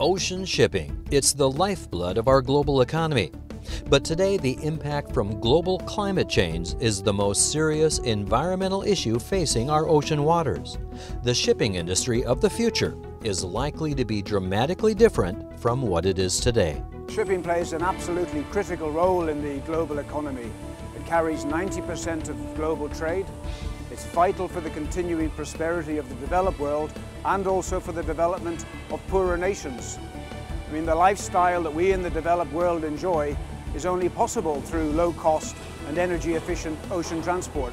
Ocean shipping. It's the lifeblood of our global economy. But today, the impact from global climate change is the most serious environmental issue facing our ocean waters. The shipping industry of the future is likely to be dramatically different from what it is today. Shipping plays an absolutely critical role in the global economy. It carries 90% of global trade. It's vital for the continuing prosperity of the developed world and also for the development of poorer nations. I mean, the lifestyle that we in the developed world enjoy is only possible through low cost and energy efficient ocean transport.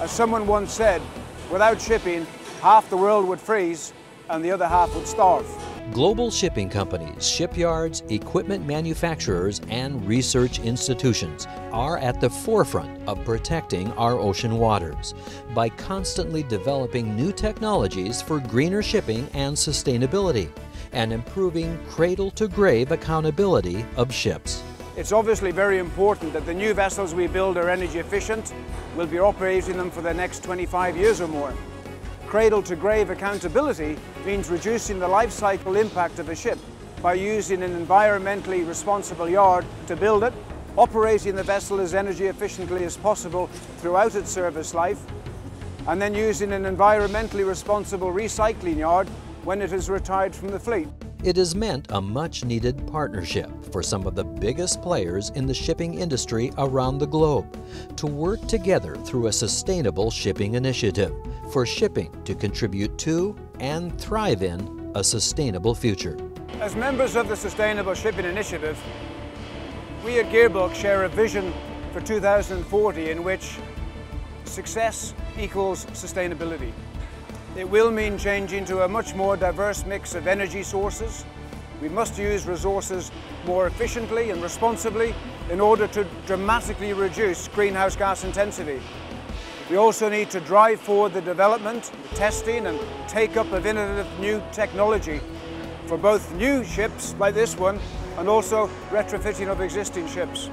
As someone once said, without shipping, half the world would freeze and the other half would starve. Global shipping companies, shipyards, equipment manufacturers, and research institutions are at the forefront of protecting our ocean waters by constantly developing new technologies for greener shipping and sustainability and improving cradle to grave accountability of ships. It's obviously very important that the new vessels we build are energy efficient. We'll be operating them for the next 25 years or more. Cradle to grave accountability means reducing the life cycle impact of a ship by using an environmentally responsible yard to build it, operating the vessel as energy efficiently as possible throughout its service life, and then using an environmentally responsible recycling yard when it is retired from the fleet. It has meant a much needed partnership for some of the biggest players in the shipping industry around the globe to work together through a sustainable shipping initiative for shipping to contribute to and thrive in a sustainable future. As members of the Sustainable Shipping Initiative, we at Gearbulk share a vision for 2040 in which success equals sustainability. It will mean changing to a much more diverse mix of energy sources. We must use resources more efficiently and responsibly in order to dramatically reduce greenhouse gas intensity. We also need to drive forward the development, the testing and take up of innovative new technology for both new ships like this one and also retrofitting of existing ships.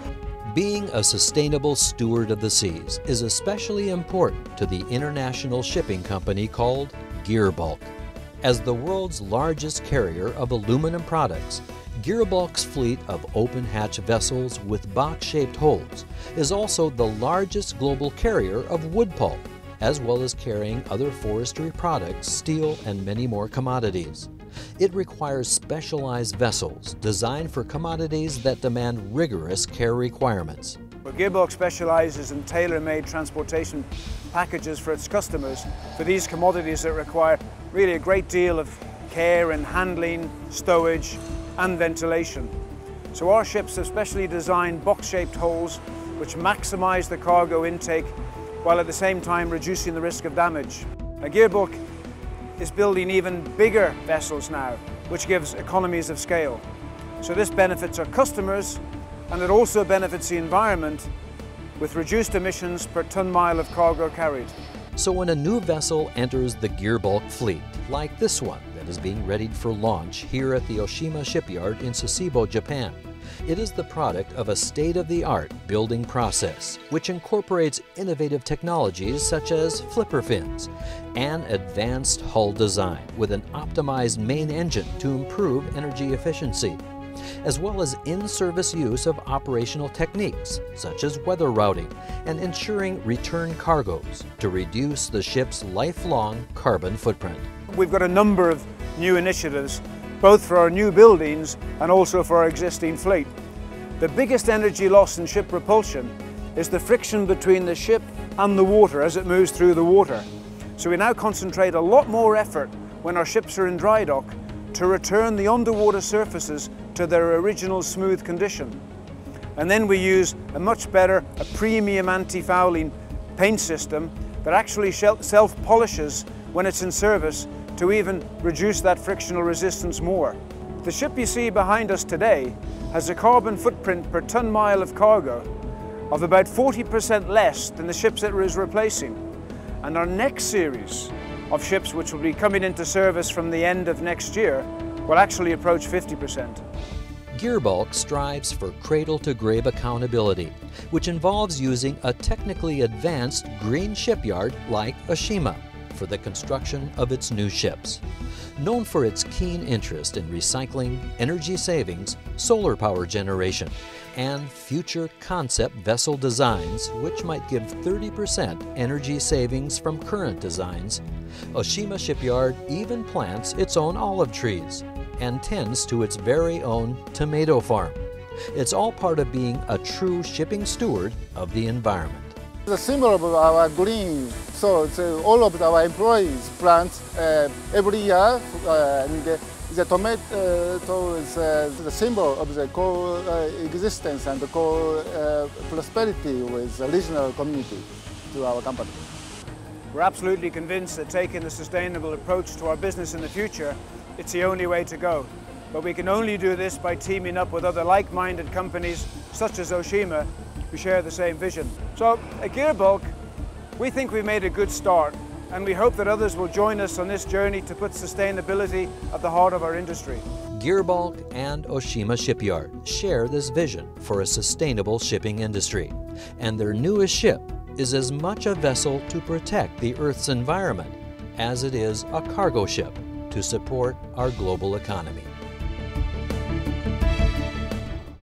Being a sustainable steward of the seas is especially important to the international shipping company called Gearbulk. As the world's largest carrier of aluminum products, Gearbulk's fleet of open hatch vessels with box shaped holds is also the largest global carrier of wood pulp, as well as carrying other forestry products, steel, and many more commodities. It requires specialized vessels designed for commodities that demand rigorous care requirements. Well, Gearbulk specializes in tailor-made transportation packages for its customers for these commodities that require really a great deal of care and handling, stowage and ventilation. So our ships have specially designed box-shaped holes which maximize the cargo intake while at the same time reducing the risk of damage. A Gearbulk is building even bigger vessels now, which gives economies of scale. So this benefits our customers and it also benefits the environment with reduced emissions per ton mile of cargo carried. So when a new vessel enters the Gearbulk fleet, like this one that is being readied for launch here at the Oshima shipyard in Sasebo, Japan, it is the product of a state-of-the-art building process, which incorporates innovative technologies such as flipper fins and advanced hull design with an optimized main engine to improve energy efficiency, as well as in-service use of operational techniques such as weather routing and ensuring return cargoes to reduce the ship's lifelong carbon footprint. We've got a number of new initiatives both for our new buildings and also for our existing fleet. The biggest energy loss in ship propulsion is the friction between the ship and the water as it moves through the water. So we now concentrate a lot more effort when our ships are in dry dock to return the underwater surfaces to their original smooth condition. And then we use a much better, a premium anti-fouling paint system that actually self-polishes when it's in service to even reduce that frictional resistance more. The ship you see behind us today has a carbon footprint per ton mile of cargo of about 40% less than the ships that it is replacing. And our next series of ships which will be coming into service from the end of next year will actually approach 50%. Gearbulk strives for cradle-to-grave accountability, which involves using a technically advanced green shipyard like Oshima for the construction of its new ships. Known for its keen interest in recycling, energy savings, solar power generation, and future concept vessel designs, which might give 30% energy savings from current designs, Oshima Shipyard even plants its own olive trees and tends to its very own tomato farm. It's all part of being a true shipping steward of the environment. The symbol of our green, so all of our employees plant uh, every year, uh, and the tomato is uh, the symbol of the co-existence and the co-prosperity with the regional community to our company. We're absolutely convinced that taking a sustainable approach to our business in the future, it's the only way to go. But we can only do this by teaming up with other like-minded companies such as Oshima who share the same vision. So at Gearbulk, we think we've made a good start and we hope that others will join us on this journey to put sustainability at the heart of our industry. Gearbulk and Oshima Shipyard share this vision for a sustainable shipping industry, and their newest ship is as much a vessel to protect the Earth's environment as it is a cargo ship to support our global economy.